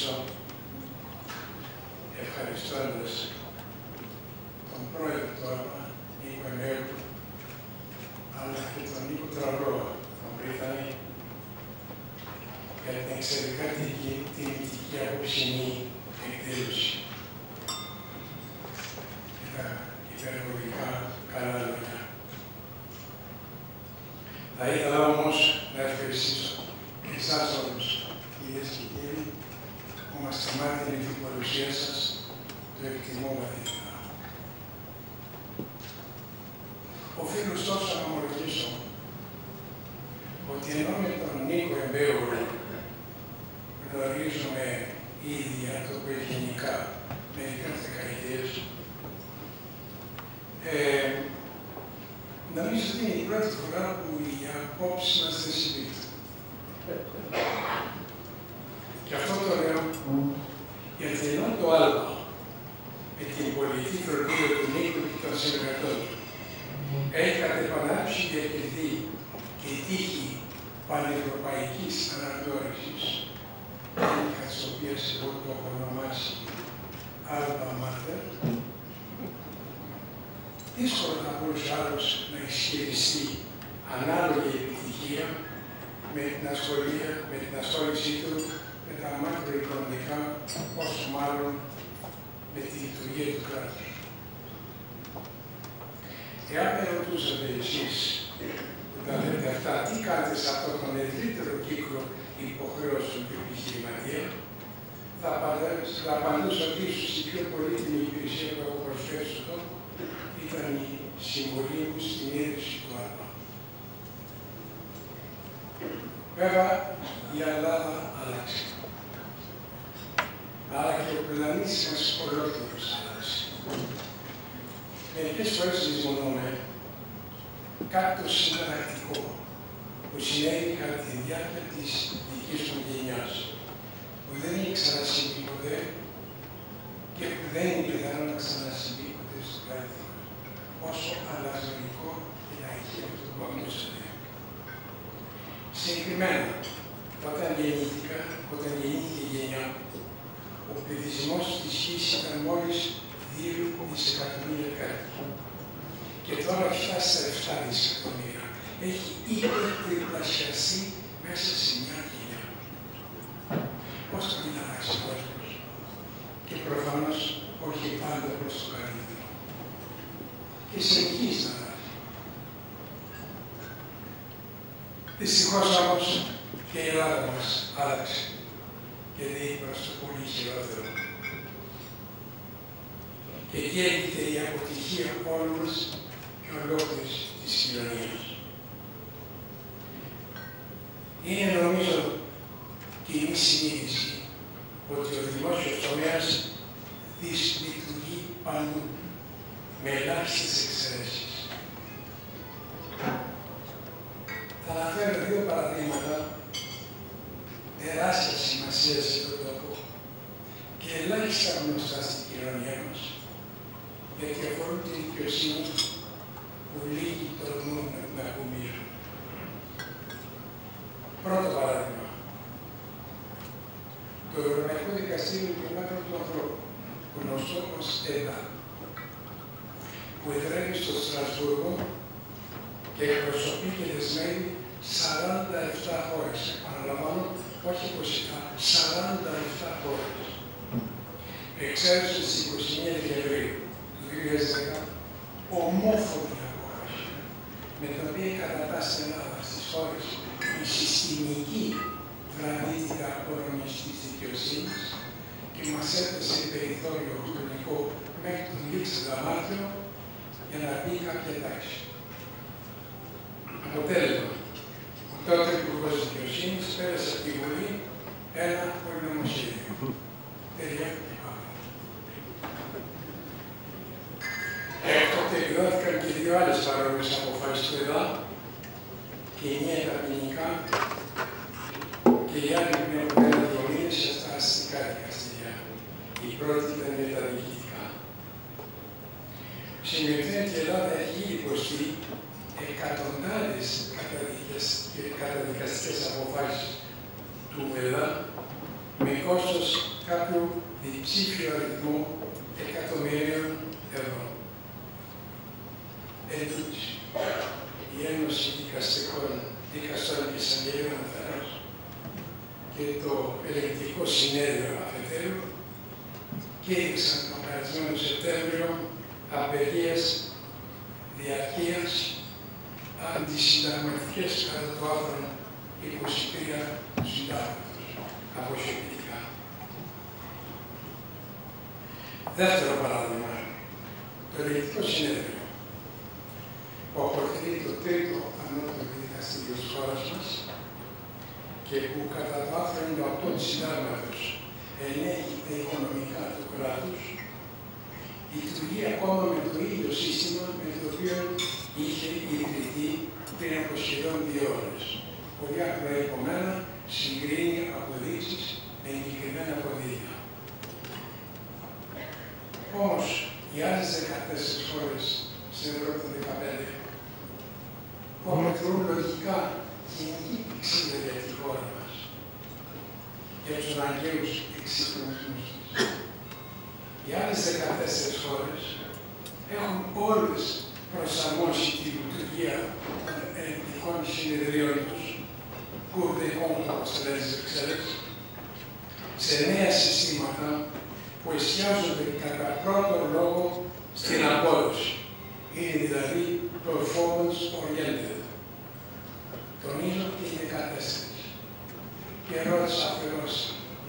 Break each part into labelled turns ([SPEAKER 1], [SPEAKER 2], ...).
[SPEAKER 1] do if I started this Οφείλω ωστόσο να ομολογήσω ότι ενώ με τον Νίκο Εμπέου γνωρίζουμε ήδη γενικά μερικές δεκαετίες, ε, νομίζω ότι είναι η πρώτη φορά που οι απόψεις μας δεν συμπίπτουν. Και αυτό το λέω γιατί ενώ το άλμα με την πολιτική φροντίδα του Νίκου και των συνεργατών του έχει κατ' επανάληψη διακριθεί και τύχη πανευρωπαϊκής αναγνώρισης, τις οποίες εγώ το έχω ονομάσει Alba Mater, δύσκολο να μπορούσε άλλος να ισχυριστεί ανάλογη επιτυχία με την ασχολία, με την ασχόλησή του με τα μακροοικονομικά, όσο μάλλον με τη λειτουργία του κράτους. Εάν με ρωτούσατε εσείς που τα λέτε αυτά, τι κάνετε σε αυτόν τον ευρύτερο κύκλο υποχρεώσεων του επιχειρηματία, θα, θα απαντούσα ότι ίσως η πιο πολύτιμη υπηρεσία που έχω προσφέρει εδώ ήταν η συμβολή μου στην ίδρυση του ΑΛΠΑ. Βέβαια, η Ελλάδα άλλαξε. Αλλά και ο πλανήτης μας ολόκληρος άλλαξε. Μερικές φορές λησμονούμε κάτι το συνταρακτικό που συνέβη κατά τη διάρκεια της δικής μου γενιάς, που δεν έχει ξανασυμβεί ποτέ και που δεν είναι πιθανό να ξανασυμβεί ποτέ στο κράτη μας, όσο αλαζονικό και να έχει αυτό που ακούσατε. Συγκεκριμένα, όταν γεννήθηκα, όταν γεννήθηκε η γενιά ο πληθυσμός της γης ήταν μόλις 2 δισεκατομμύρια κάτοικοι. Και τώρα έχει φτάσει στα 7 δισεκατομμύρια. Έχει ήδη τριπλασιαστεί μέσα σε μια γενιά. Πώς θα μην αλλάξει ο κόσμος. Και προφανώς όχι πάντα προς το καλύτερο. Και συνεχίζει να αλλάξει. Δυστυχώς όμως και η Ελλάδα μας άλλαξε και δεν προς το πολύ χειρότερο. Και εκεί έρχεται η αποτυχία όλων μας και ολόκληρης της κοινωνίας. Είναι νομίζω κοινή συνείδηση ότι ο δημόσιος τομέας δυσλειτουργεί παντού με ελάχιστες εξαιρέσεις. Θα αναφέρω δύο παραδείγματα τεράστιας σημασίας σε αυτό το τόπο και ελάχιστα γνωστά στην κοινωνία μας, γιατί αφορούν την δικαιοσύνη που λίγοι τολμούν να την ακομίζουν. Πρώτο παράδειγμα. Το Ευρωπαϊκό Δικαστήριο Δικαιωμάτων του Ανθρώπου, γνωστό ως ΕΔΑ, που εδρεύει στο Στρασβούργο και εκπροσωπεί και δεσμεύει 47 χώρες. Παραλαμβάνω, όχι 27, 47 χώρες. Εξαίρεσης στις 21 Δεκεμβρίου του 2010, ομόφωνη απόφαση, με την οποία κατατάσσει Ελλάδα στις χώρες η συστημική βραδίτητα απορρονής της δικαιοσύνης και μας έθεσε περιθώριο χρονικό μέχρι τον λήξοντα Μάρτιο για να πει κάποια τάξη. Αποτέλεσμα, τότε Υπουργός Δικαιοσύνης πέρασε από τη Βουλή ένα πολυνομοσχέδιο. Τελεία και πάμε. Έκτοτε εκδόθηκαν και δύο άλλες παρόμοιες αποφάσεις του ΕΔΑ και η μία τα ποινικά και η άλλη με πέρα διομήνες στα αστικά δικαστήρια. Η πρώτη ήταν με τα διοικητικά. Σημειωτεί ότι η Ελλάδα έχει υποστεί εκατοντάδες καταδικαστικές αποφάσεις του ΕΔΑ με κόστος κάποιο διψήφιο αριθμό εκατομμυρίων ευρώ. Εν η Ένωση Δικαστικών Δικαστών και Εισαγγελίων Αθηνός και το Ελεγκτικό Συνέδριο αφετέρου κήρυξαν τον περασμένο Σεπτέμβριο απεργίες διαρκείας αντισυνταγματικές κατά το άρθρο 23 του Συντάγματος, αποσυντικά. Δεύτερο παράδειγμα, το Ελεγκτικό Συνέδριο, που αποτελεί το τρίτο ανώτατο δικαστήριο της χώρας μας και που κατά το άρθρο 98 του Συντάγματος ελέγχει τα οικονομικά του κράτους, λειτουργεί ακόμα με το ίδιο σύστημα με το οποίο είχε ιδρυθεί πριν από σχεδόν δύο ώρες. Πολύ απλά μένα συγκρίνει αποδείξεις με εγκεκριμένα αποδείγματα. Όμως, οι άλλες 14 χώρες στην Ευρώπη 15 που μετρούν λογικά γενική πηξίδα για τη χώρα μας για τους αναγκαίους εξυγχρονισμούς της. Οι άλλες 14 χώρες έχουν όλες προσαρμόσει τη λειτουργία των ελληνικών συνεδρίων τους, κούρδε κόμματα όπως τα λένε στις σε νέα συστήματα που εστιάζονται κατά πρώτο λόγο στην απόδοση. Είναι δηλαδή performance oriented. Τονίζω και είναι 14. Και ρώτησα αφαιρώς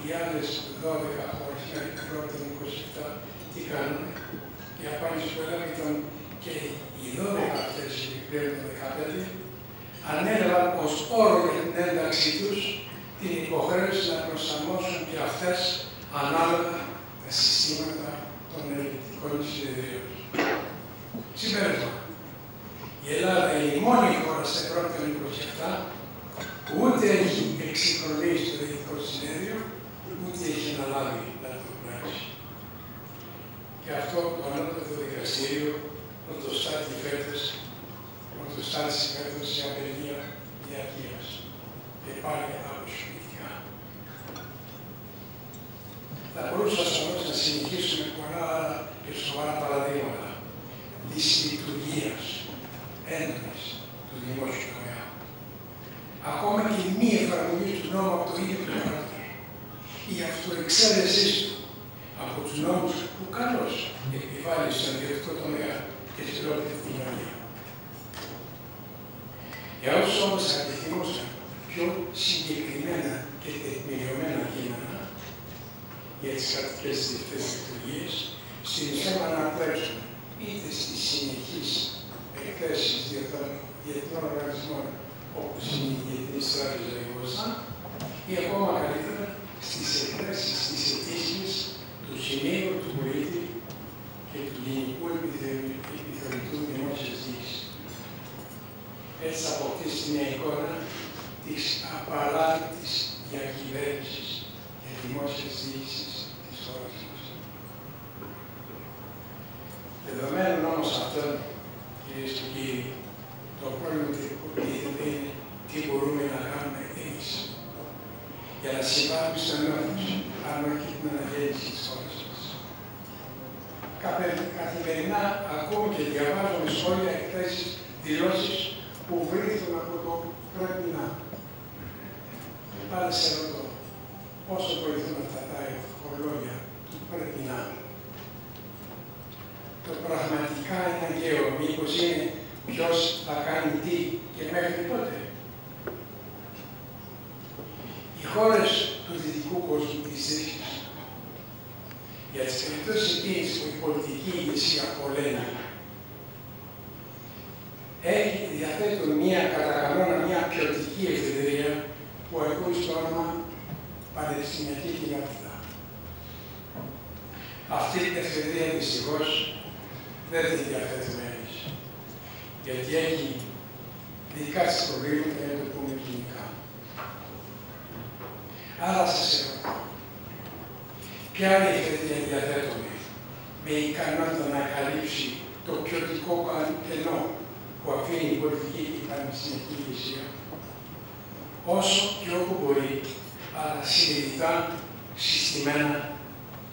[SPEAKER 1] οι άλλες 12 χώρες, για την πρώτη 27, τι κάνουν. Και η απάντηση που έλαβε ήταν και οι 12 αυτές επιπλέον των 15 ανέλαβαν ως όρο για την ένταξή τους την υποχρέωση να προσαρμόσουν και αυτές ανάλογα τα συστήματα των ελληνικών συνεδρίων. Συμπέρασμα. Η Ελλάδα είναι η μόνη χώρα σε πρώτη 27 που ούτε έχει εξυγχρονίσει το ελληνικό συνέδριο, ούτε έχει αναλάβει να το πράξει. Και αυτό το ανώτατο δικαστήριο το στάτη φέτος, το στάτη φέτος σε απεργίας διαρκείας. Και πάλι αποσχολητικά. Θα μπορούσα όμως να συνεχίσουμε πολλά άλλα και σοβαρά παραδείγματα της λειτουργίας έντονης του δημόσιου τομέα. Ακόμα και η μη εφαρμογή του νόμου από το ίδιο το κράτος. Η αυτοεξαίρεσή του από τους νόμους που καλώς επιβάλλει στον ιδιωτικό τομέα και στην όλη την κοινωνία. Για όσους όμως επιθυμούσαν πιο συγκεκριμένα και τεκμηριωμένα κείμενα για τις κρατικές διευθυντές λειτουργίες, συνιστάμε να τρέξουν είτε στις συνεχείς εκθέσεις διεθνών οργανισμών όπως είναι η Διεθνής Τράπεζα Ιωβοσά ή ακόμα καλύτερα στις εκθέσεις της αιτήσεις του Σημείου του Πολίτη και του Γενικού Επιθεωρητού Δημόσιας Διοίκησης. Έτσι θα αποκτήσει μια εικόνα της απαράδεκτης διακυβέρνησης και δημόσιας διοίκησης της χώρας μας. Δεδομένων όμως αυτών, κυρίες και κύριοι, το πρόβλημα που είναι τι μπορούμε να κάνουμε εμείς για να συμβάλλουμε στον νόμος, αν όχι την αναγέννηση της χώρας μας. Καθημερινά ακούμε και διαβάζουμε σχόλια, εκθέσεις, δηλώσεις που βρίσκουν από το πρέπει να. Πάλι σε ρωτώ, πόσο βοηθούν αυτά τα εχολόγια του πρέπει να. Το πραγματικά είναι αγκαίο, μήπως είναι ποιος θα κάνει τι και μέχρι πότε. Οι χώρες του δυτικού κόσμου της για τις περιπτώσεις εκείνες που η πολιτική ηγεσία πολέμη έχει διαθέτουν μια κατά κανόνα μια ποιοτική ευθυνδρία που ακούει στο όνομα Πανεπιστημιακή Κοινότητα. Αυτή την ευθυνδρία δυστυχώς δεν την διαθέτουμε εμείς. Γιατί έχει δικά της προβλήματα για το πούμε κοινικά. Άρα σας ερωτώ, ποια είναι η ευθυνδρία διαθέτουμε με ικανότητα να καλύψει το ποιοτικό κενό που αφήνει η πολιτική και η πανεπιστημιακή ηγεσία, όσο και όπου μπορεί, αλλά συνειδητά συστημένα,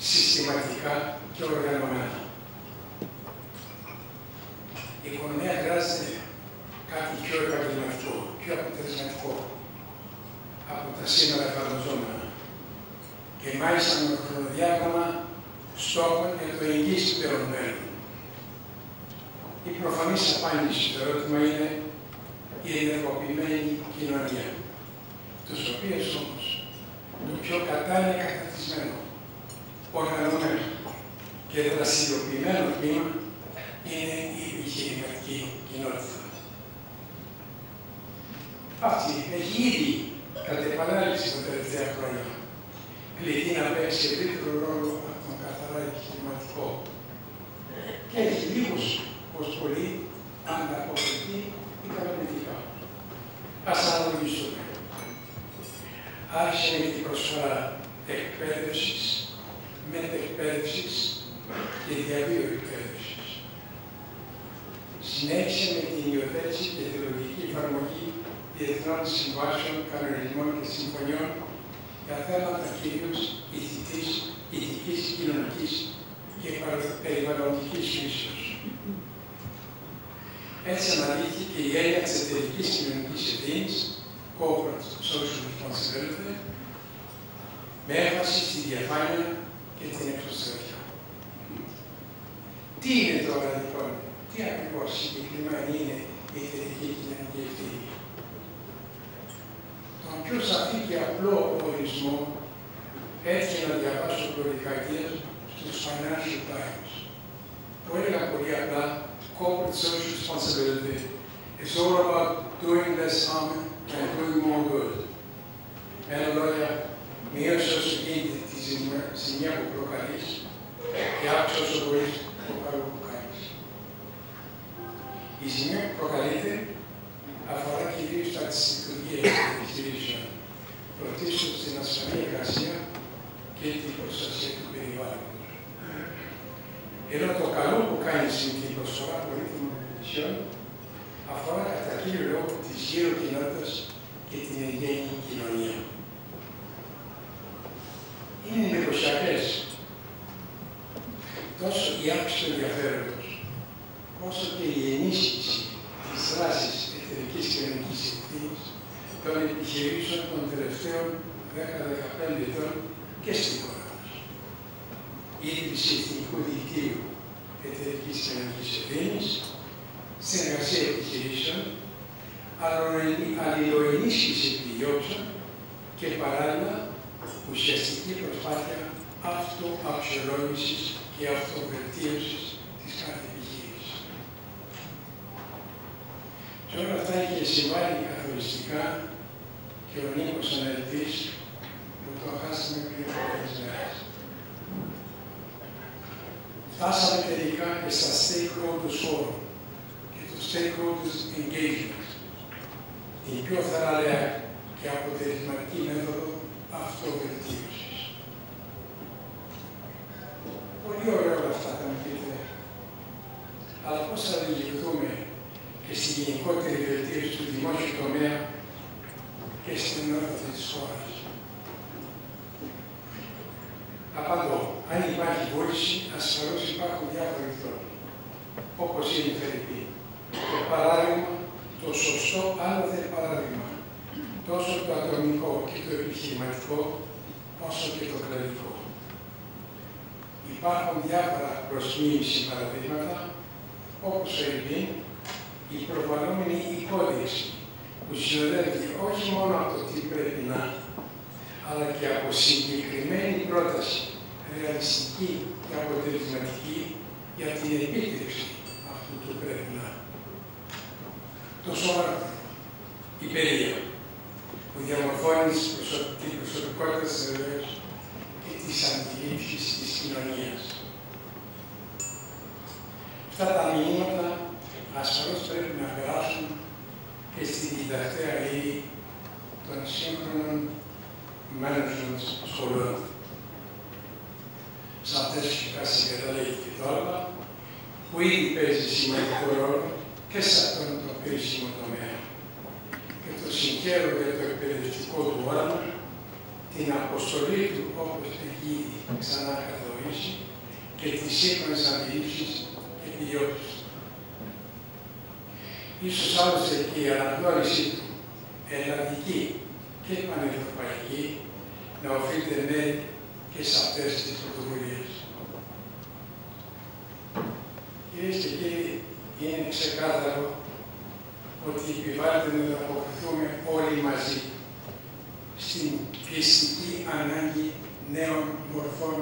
[SPEAKER 1] συστηματικά και οργανωμένα. Η οικονομία χρειάζεται κάτι πιο επαγγελματικό, πιο αποτελεσματικό από τα σήμερα εφαρμοζόμενα και μάλιστα με το χρονοδιάγραμμα στόχων για το εγγύς πλέον μέλλον. Η προφανής απάντηση στο ερώτημα είναι η ενεργοποιημένη κοινωνία, τους οποίες όμως το πιο κατάλληλα καταρτισμένο, οργανωμένο και δραστηριοποιημένο τμήμα είναι η επιχειρηματική κοινότητα. Αυτή έχει ήδη κατά επανάληψη τα τελευταία χρόνια κληθεί να παίξει ευρύτερο ρόλο από τον καθαρά επιχειρηματικό και έχει λίγους ως πολύ ανταποκριθεί ικανοποιητικά. Ας αναλογιστούμε. Άρχισε με την προσφορά εκπαίδευσης, μετεκπαίδευσης και διαβίου εκπαίδευσης. Συνέχισε με την υιοθέτηση και θεολογική εφαρμογή διεθνών συμβάσεων, κανονισμών και συμφωνιών για θέματα κυρίως ηθικής, ηθικής, κοινωνικής και περιβαλλοντικής φύσεως. Έτσι αναλύθηκε η έννοια της εταιρικής κοινωνικής ευθύνης, corporate social responsibility, με έμφαση στη διαφάνεια και την εξωστρέφεια. Τι είναι τώρα λοιπόν, τι ακριβώς συγκεκριμένα είναι η εταιρική κοινωνική ευθύνη; Τον πιο σαφή και απλό ορισμό έτυχε να διαβάσω προδικατίας στους Financial Times, που έλεγα πολύ απλά corporate social responsibility is all about doing less harm and doing more good. Με άλλα λόγια, μείωσε όσο γίνεται τη ζημιά που προκαλείς και άξιο όσο μπορείς το καλό που κάνεις. Η ζημιά που προκαλείται αφορά κυρίως τα της λειτουργίας των επιχειρήσεων, πρωτίστως την ασφαλή εργασία και την προστασία του περιβάλλοντος. Ενώ το καλό που κάνει στην προσφορά πολύτιμων υπηρεσιών αφορά κατά κύριο λόγο τη γύρω κοινότητα και την εγγένεια κοινωνία. Είναι εντυπωσιακές τόσο η αύξηση του ενδιαφέροντος, όσο και η ενίσχυση τη δράση εταιρική κοινωνική ευθύνη των επιχειρήσεων των τελευταίων 10-15 ετών και στην χώρα μας. Η ίδρυση Εθνικού Δικτύου Εταιρικής Κοινωνική Ευθύνης, συνεργασία επιχειρήσεων, αλληλοενίσχυση επιδιώξεων και παράλληλα ουσιαστική προσπάθεια αυτοαξιολόγησης και αυτοβελτίωσης της κάθε επιχείρησης. Και όλα αυτά είχε συμβάλει καθοριστικά και ο Νίκος Αναλυτής που το χάσαμε πριν από πολλές μέρες. Φτάσαμε τελικά και στα stakeholders forum και το stakeholders engagement, την πιο θεραλέα και αποτελεσματική μέθοδο αυτοβελτίωσης. Πολύ ωραία όλα αυτά θα μου πείτε, αλλά πώς θα διηγηθούμε και στην γενικότερη βελτίωση του δημόσιου τομέα και στην όρθωση της χώρας. Απαντώ, αν υπάρχει βούληση, ασφαλώς υπάρχουν διάφοροι τρόποι. Όπως είναι η Φερρυπή. Το παράδειγμα, το σωστό άλλοτε παράδειγμα, τόσο το ατομικό και το επιχειρηματικό, όσο και το κρατικό. Υπάρχουν διάφορα προσμήνυση παραδείγματα, όπως Φερρυπή, η προβαλλόμενη υπόδειξη, που συνοδεύει όχι μόνο από το τι πρέπει να, αλλά και από συγκεκριμένη πρόταση, ρεαλιστική και αποτελεσματική για την επίτευξη αυτού του πρέπει να. Το σώμα, η παιδεία, που διαμορφώνεις την προσωπικότητα της βεβαίως και τις αντιλήψεις της κοινωνίας. Αυτά τα μηνύματα ασφαλώς πρέπει να περάσουν και στη διδακτέα ύλη των σύγχρονων management σχολών. Σαν αυτές φυσικά συγκαταλέγει και το άλλο, που ήδη παίζει σημαντικό ρόλο και σε αυτόν τον κρίσιμο τομέα. Και το συγχαίρω για το εκπαιδευτικό του όραμα, τη την αποστολή του όπως έχει ξανά καθορίσει και τις σύγχρονες αντιλήψεις και επιδιώξεις του. Ίσως άλλωστε και η αναγνώρισή του ελλαδική και πανευρωπαϊκή να οφείλεται μέρη και σε αυτές τις πρωτοβουλίες. Κυρίες και κύριοι, είναι ξεκάθαρο ότι επιβάλλεται να αποκριθούμε όλοι μαζί στην πιεστική ανάγκη νέων μορφών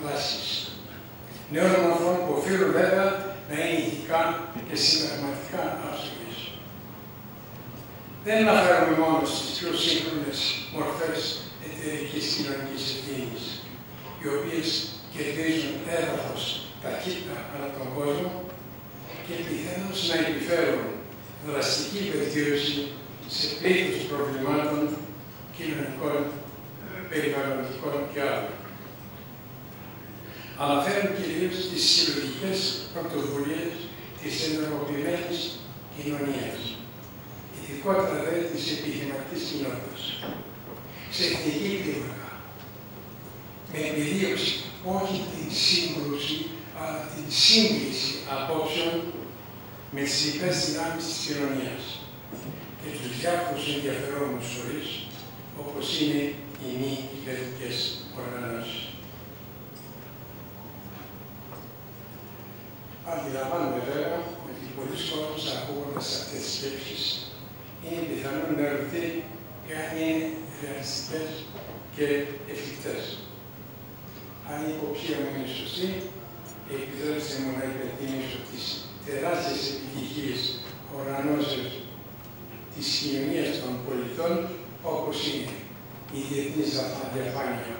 [SPEAKER 1] δράσης. Νέων μορφών που οφείλουν βέβαια να είναι ηθικά και συνταγματικά άψογες. Δεν αναφέρομαι μόνο στις πιο σύγχρονες μορφές εταιρικής κοινωνικής ευθύνης, οι οποίες κερδίζουν έδαφος ταχύτητα ανά τον κόσμο και πιθανώς να επιφέρουν δραστική βελτίωση σε πλήθος προβλημάτων κοινωνικών, περιβαλλοντικών και άλλων. Αναφέρουν κυρίως τις συλλογικές πρωτοβουλίες της ενεργοποιημένης κοινωνίας, ειδικότερα δε της επιχειρηματικής κοινότητας, σε εθνική κλίμακα, με επιδίωξη όχι την σύγκρουση, αλλά την σύγκληση απόψεων με τις λοιπές δυνάμεις της κοινωνίας και τους διάφορους ενδιαφερόμενους φορείς, όπως είναι οι μη κυβερνητικές οργανώσεις. Αντιλαμβάνομαι βέβαια ότι πολλοί κόσμοι ακούγοντας αυτές τις σκέψεις είναι πιθανό να ρωτεί εάν είναι ρεαλιστικές και εφικτές. Αν η υποψία μου είναι σωστή, επιτρέψτε μου να υπενθυμίσω τις τεράστιες επιτυχίες οργανώσεως της κοινωνίας των πολιτών, όπως είναι η διεθνής διαφάνεια,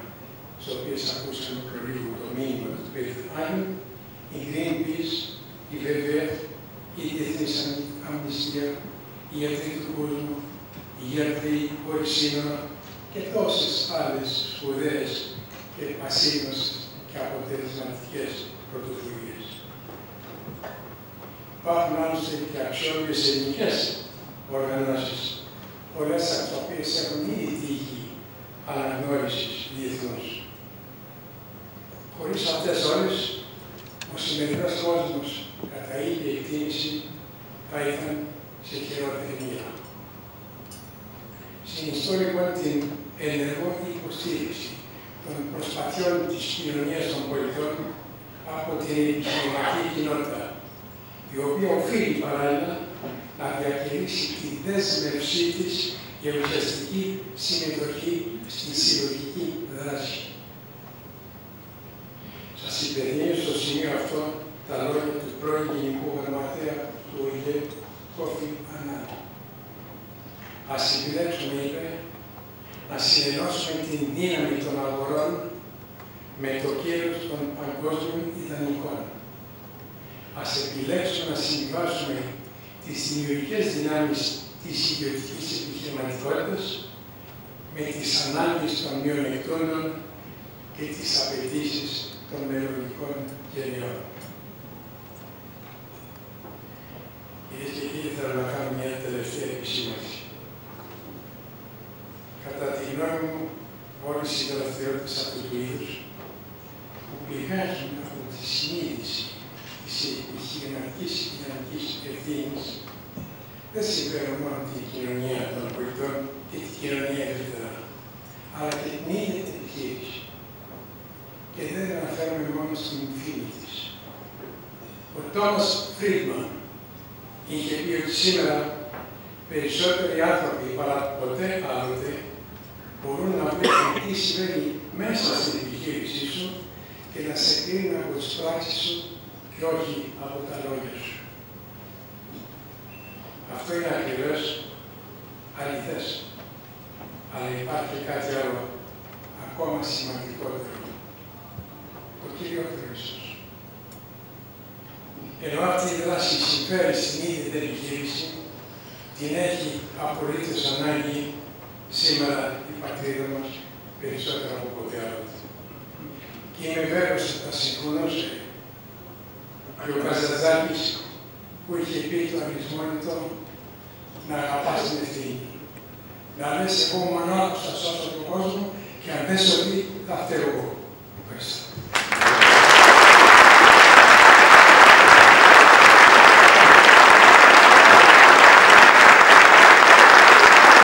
[SPEAKER 1] στις οποίες ακούσαμε λίγο το μήνυμα του Πέτρου Άνιου, η Greenpeace, η WWF, η Διεθνής Αμνηστία, η Ιατροί του Κόσμου, οι Γιατροί χωρίς σύνορα και τόσες άλλες σπουδαίες και πασίγνωσες και αποτελεσματικές πρωτοβουλίες. Υπάρχουν άλλωστε και αξιόλογες ελληνικές οργανώσεις, πολλές από τις οποίες έχουν ήδη τύχει αναγνώρισης διεθνούς. Χωρίς αυτές όλες, ο σημερινός κόσμος κατά ίδια εκτίμηση θα ήταν σε χειρότερη μοίρα. Συνιστώ λοιπόν την ενεργό υποστήριξη των προσπαθειών της κοινωνίας των πολιτών από την επιχειρηματική κοινότητα, η οποία οφείλει παράλληλα να διακηρύξει τη δέσμευσή της για ουσιαστική συμμετοχή στη συλλογική δράση. Σας υπενθυμίζω στο σημείο αυτό τα λόγια του πρώην Γενικού Γραμματέα του ΟΗΕ, Κόφι Ανάν. Ας επιλέξουμε, είπε, να συνενώσουμε την δύναμη των αγορών με το κύρος των παγκόσμιων ιδανικών. Ας επιλέξουμε να συμβάσουμε τις δημιουργικές δυνάμεις της ιδιωτικής επιχειρηματικότητας με τις ανάγκες των μειονεκτώντων και τις απαιτήσεις των μελλοντικών γενιών. Κυρίε και κύριοι, θέλω να κάνω μια τελευταία επισήμανση. Κατά τη γνώμη μου, όλε οι δραστηριότητε αυτού του είδους που πηγάζουν από τη συνείδηση της επιχειρηματικής κοινωνικής ευθύνης δεν συμφέρουν μόνο την κοινωνία των πολιτών και την κοινωνία ευρύτερα, αλλά και την ίδια την επιχείρηση. Και δεν αναφέρομαι μόνο στην ευθύνη της. Ο Τόμας Φρίντμαν είχε πει ότι σήμερα περισσότεροι άνθρωποι παρά ποτέ άλλοτε μπορούν να βλέπουν τι συμβαίνει μέσα στην επιχείρησή σου και να σε κρίνουν από τις πράξεις σου και όχι από τα λόγια σου. Αυτό είναι ακριβώς αληθές. Αλλά υπάρχει κάτι άλλο ακόμα σημαντικότερο. Το κυριότερο ίσως. Ενώ αυτή η δράση συμφέρει στην ίδια την επιχείρηση, την έχει απολύτως ανάγκη σήμερα η πατρίδα μας περισσότερο από ποτέ άλλο. Και είμαι βέβαιος ότι θα συμφωνούσε και ο Καζαντζάκης που είχε πει το αριθμόνητο να αγαπάς την ευθύνη. Να λες εγώ μόνο θα σώσω τον κόσμο και αν πες ότι θα φταίω εγώ.